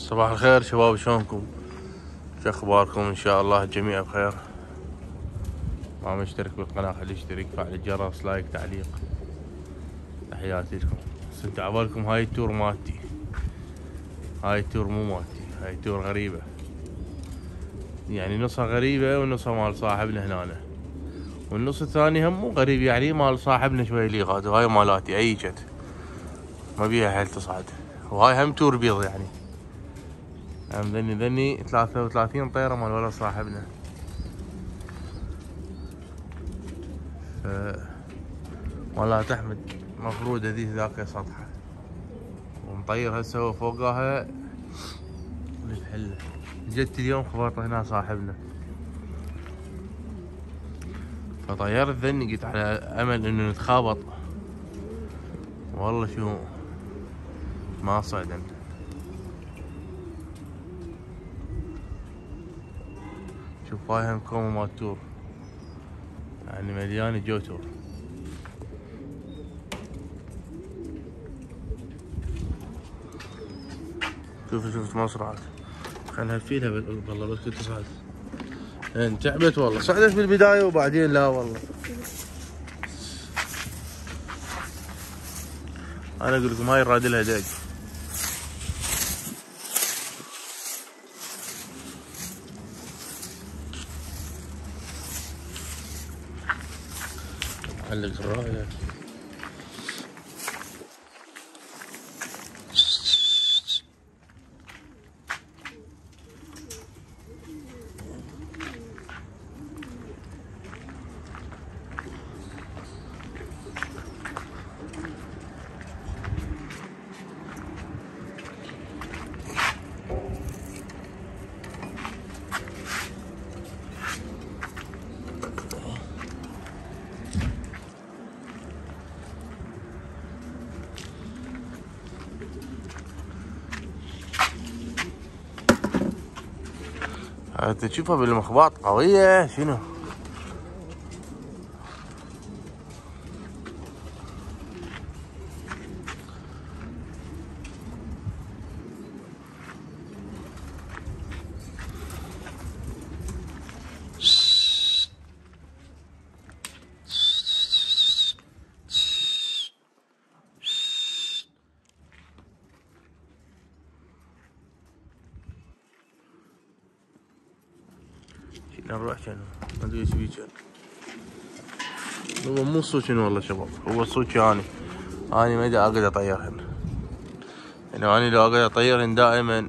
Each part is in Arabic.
صباح الخير شباب شلونكم؟ شو أخباركم؟ إن شاء الله الجميع بخير. ما مشترك بالقناة خلي يشترك. فعل الجرس like تعليق. تحياتي لكم. بس عبالكم هاي الطيور مالتي. هاي الطيور مو مالتي. هاي الطيور غريبة. يعني نصها غريبة ونصها مال صاحبنا هنا والنص الثاني هم مو غريب يعني مال صاحبنا شوي اللي غاد وهاي مالاتي أي جت ما بيها حيل تصعد. وهاي هم تور بيض يعني. ذني ذني. ثلاثة وثلاثين طيرة مال ولد صاحبنا. ف مالات أحمد مفروض هذي ذاك سطحة. ومطير هسه فوقها للحلة. جت اليوم خبط هنا صاحبنا. فطيرت ذني قلت على أمل إنه نتخابط. والله شو ما صعدن شوف هاي هم كومو مال تور. يعني مليانة جوتور شوف شوف مصرعت خلها فيلها والله بس كنت إن تعبت والله. صعدت في البداية وبعدين لا والله. أنا أقول لكم هاي الرادلها دق علق الراية انت تشوفها بالمخباط قوية شنو؟ نروح شنو؟ ما أدري إيش بيه هو مو صوت شنو والله شباب هو صوت اني اني ما أقدر اطيرهن يعني اني لو أقدر اطيرهن دائما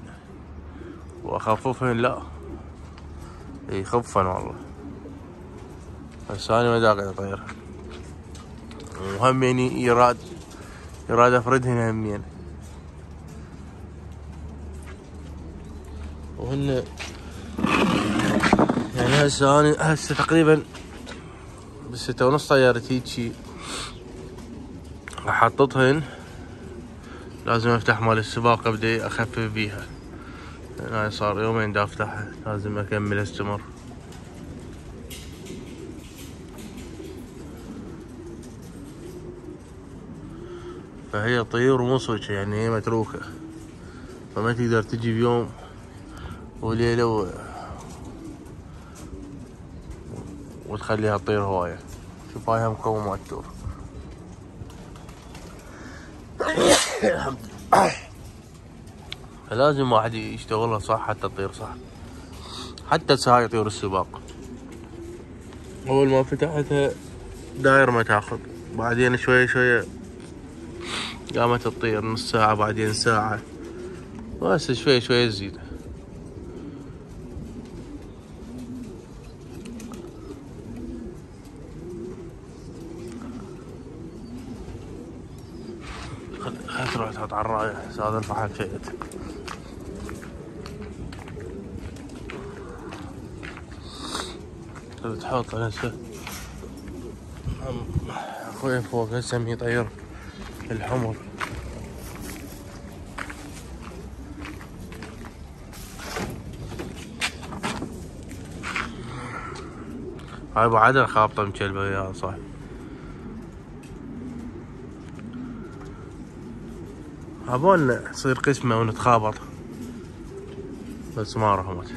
وأخففهن لا. يخفن والله. بس اني ما أقدر اطيرهن وهم يعني يراد يراد افردهن همين وهن هسه أنا هسه تقريبا بستة ونص طيارت هيجي. احططهن لازم أفتح مال السباق أبدأ أخفف بيها. أنا صار يومين دا افتحها لازم أكمل استمر. فهي طيور مو صوجة يعني هي متروكة. فما تقدر تجي بيوم وليلة وتخليها تطير هواية. شوف هاي هم مكومات تور الحمد لله فلازم واحد يشتغلها صح حتى تطير صح. حتى هاي طيور السباق. أول ما فتحتها داير ما تاخذ. بعدين شوية شوية قامت تطير نص ساعة بعدين ساعة. بس شوية شوية تزيد. على الراية هذا الفحم شيت تحط هسه أخوي فوق هسه يطير الحمر. هاي عدل خابطة مكلبه وياها صح عبالنا تصير قسمة ونتخابط بس ما رحمت.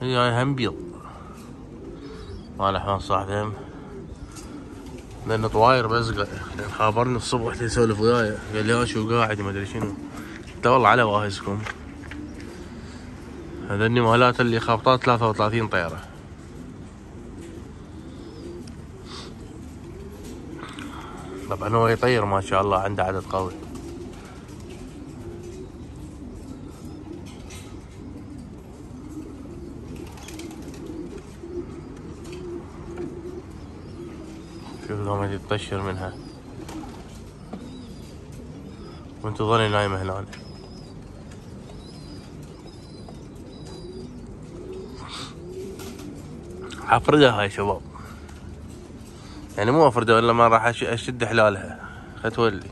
هي هم بيض مال احمد صاحبهم لأنه طواير بس لأن خابرني الصبح يسولف وياي. قال لي شو قاعد ما أدري شنو. قلت والله على واهزكم. هذني مالات اللي خابطات 33 طيره طبعا هو يطير ما شاء الله عنده عدد قوي. لما تطشر منها. وانتظرني نايمة هنا حفردها هاي شباب. يعني مو افردها إلا ما راح أشد حلالها. ختولي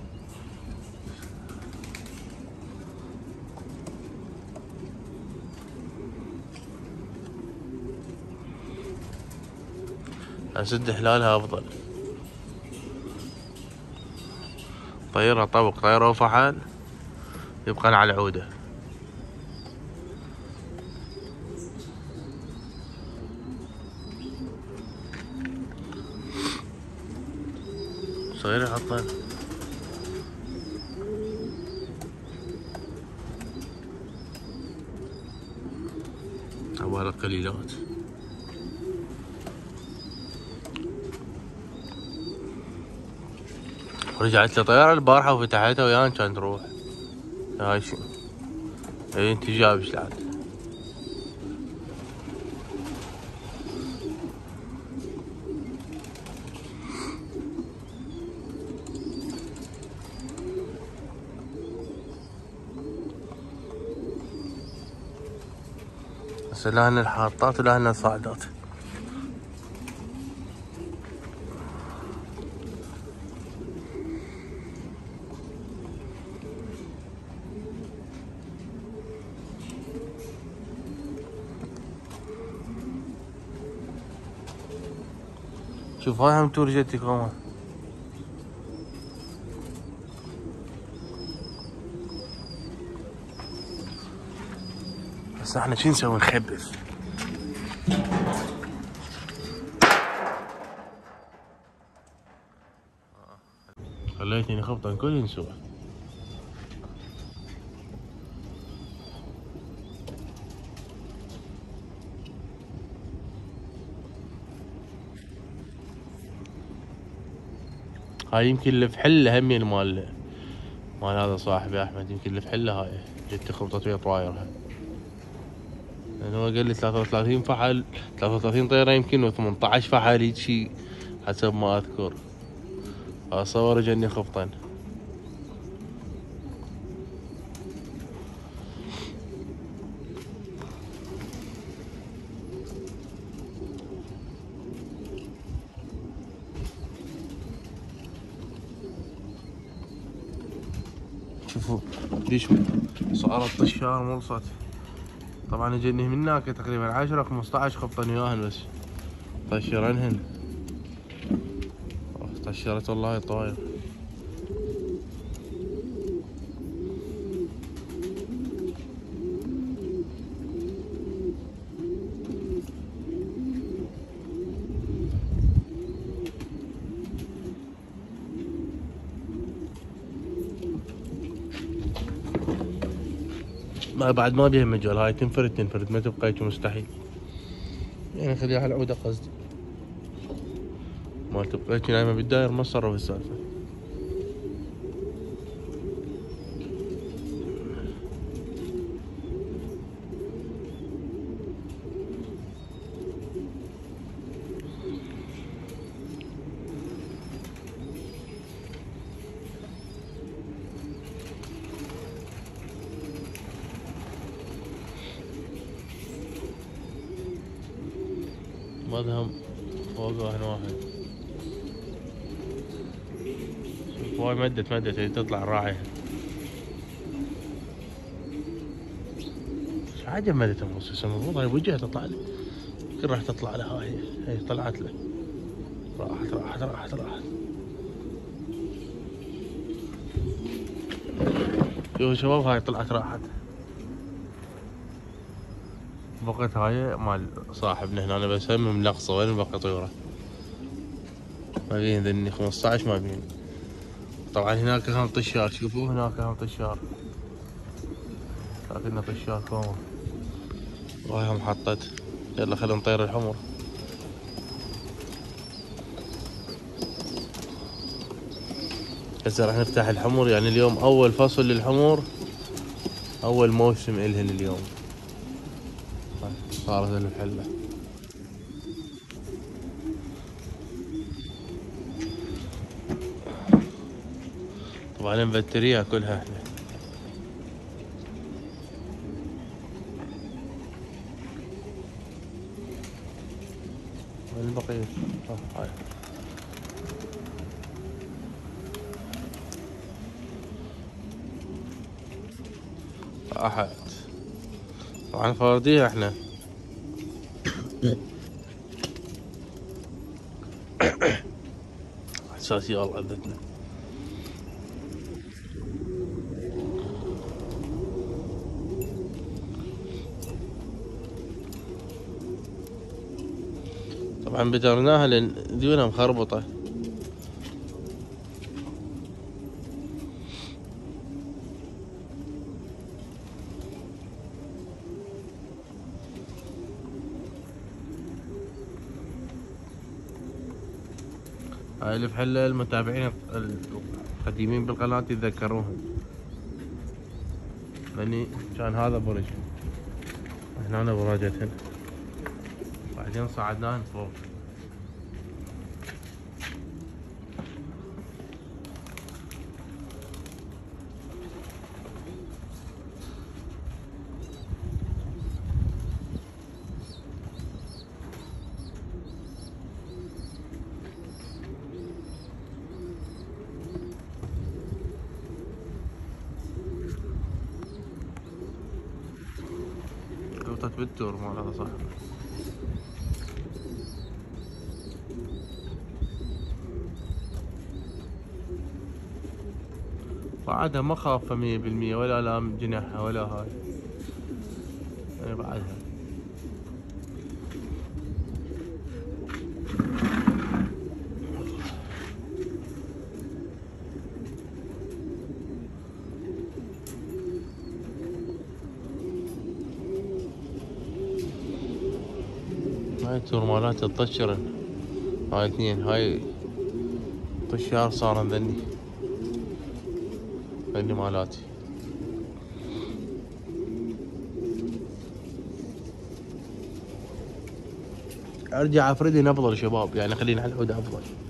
اسد حلالها أفضل. طيرها طبق طيرها وفحل يبقى على العودة. صغير يحطها عبارة قليلات. رجعت لي طيارة البارحة وفتحتها ويانا كان تروح هاي شو اي انت جاب شلعت هسه لا الحاطات ولا هن الصاعدات. شوف هاي هم تور جتي كمان بس إحنا شو نسوي نخبث خليتني خبطة كل نسوه هاي يمكن اللي في حله همين مال مال هذا صاحبي أحمد يمكن اللي في حله هاي جت خبطت ويا طوايرها لأن هو قال لي 33 فحل 33 طيره يمكن و18 فحل هيك شي حسب ما أذكر. أصور جني خبطين ليش صارت طشار ملصت طبعا اجني من هناك تقريبا 10 15 خبطن وياهن بس. طشرنهن طشرت والله طاير. ما بعد ما بيها مجال هاي تنفرد تنفرد ما تبقى هيك مستحيل. يعني خليها على العودة قصدي. ما تبقى هيك نايمة بالداير ما صرف السالفة بدهم فوق واحد. واحد شوف هاي مدت مدت هي تطلع الراعي عادي مدت المصيص المفروض هاي بوجهها تطلع لي يمكن راح تطلع لها هاي. هي طلعت له. راحت راحت راحت راحت. شوفوا شباب هاي طلعت راحت. بقت هاي مال صاحبنا هنا بس هم ملقصه وين بقى طيوره ما بين ذني 15 ما بين. طبعا هناك هم طشار شوفوا هناك هم طشار. لكنه طشار كوما وهي هم يلا خلينا نطير الحمر. هسه راح نفتح الحمر يعني اليوم أول فصل للحمر أول موسم إلهن اليوم. صارت الحله طبعا البطارية كلها إحنا وين البقية؟ هاي. أحد. طبعا فارديها إحنا. حساسية والله عذتنا طبعا بدرناها لأن ديونها مخربطة هاي الفحلة المتابعين القديمين بالقناة يتذكروها. لاني كان هذا برج هنا براجتهن بعدين صعدناهن فوق. بالدور مال هذا صاحبي بعدها ما خافة مية بالمية ولا لام جناحها ولا هاي. يعني بعدها. هاي التورمالات تطشرن هاي اثنين هاي طشار صارن ذني ذني مالاتي. أرجع افردي أفضل شباب يعني خلينا على العود أفضل.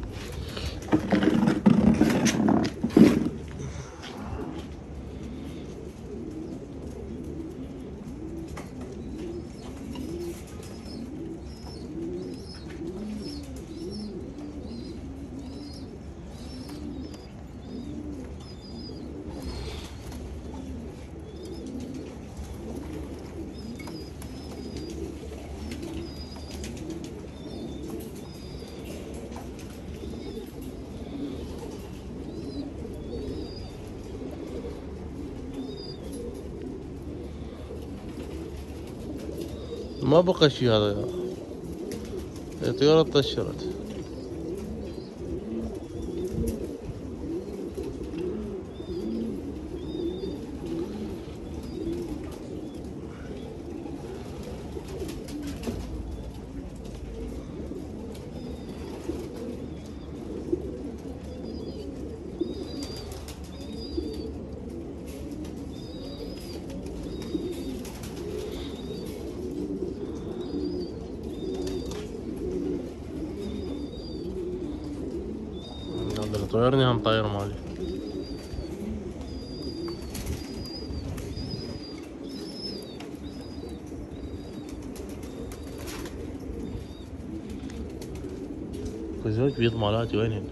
ما بقى شي هذا. يا طيارة طشرت هذا اللي طيرني هم طاير مالي زوج بيض مالاتي وينهن؟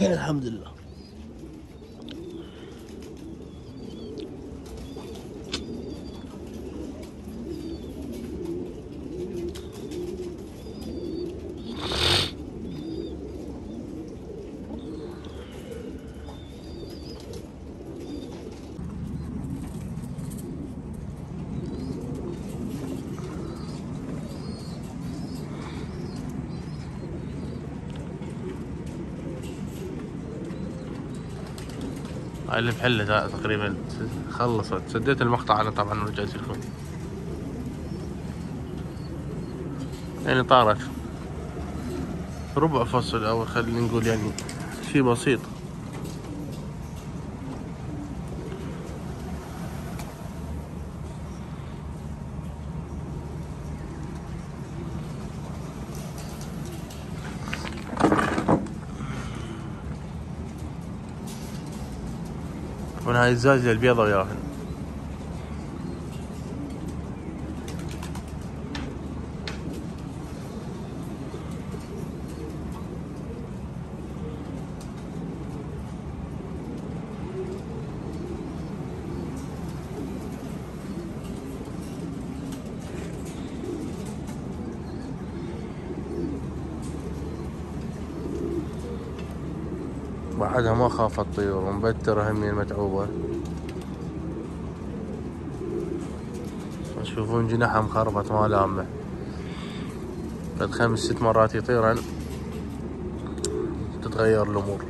الحمد لله هاي اللي تقريبا خلصت سديت المقطع أنا طبعا ورجعت لكم يعني طارت. ربع فصل أو خلينا نقول يعني شي بسيط من هاي الزاجة البيضة وياهن. بعدها ما خافت الطيور ومبترة همي المتعوبة. تشوفون جناحها مخربط ما لامع بعد خمس ست مرات يطيرن تتغير الأمور.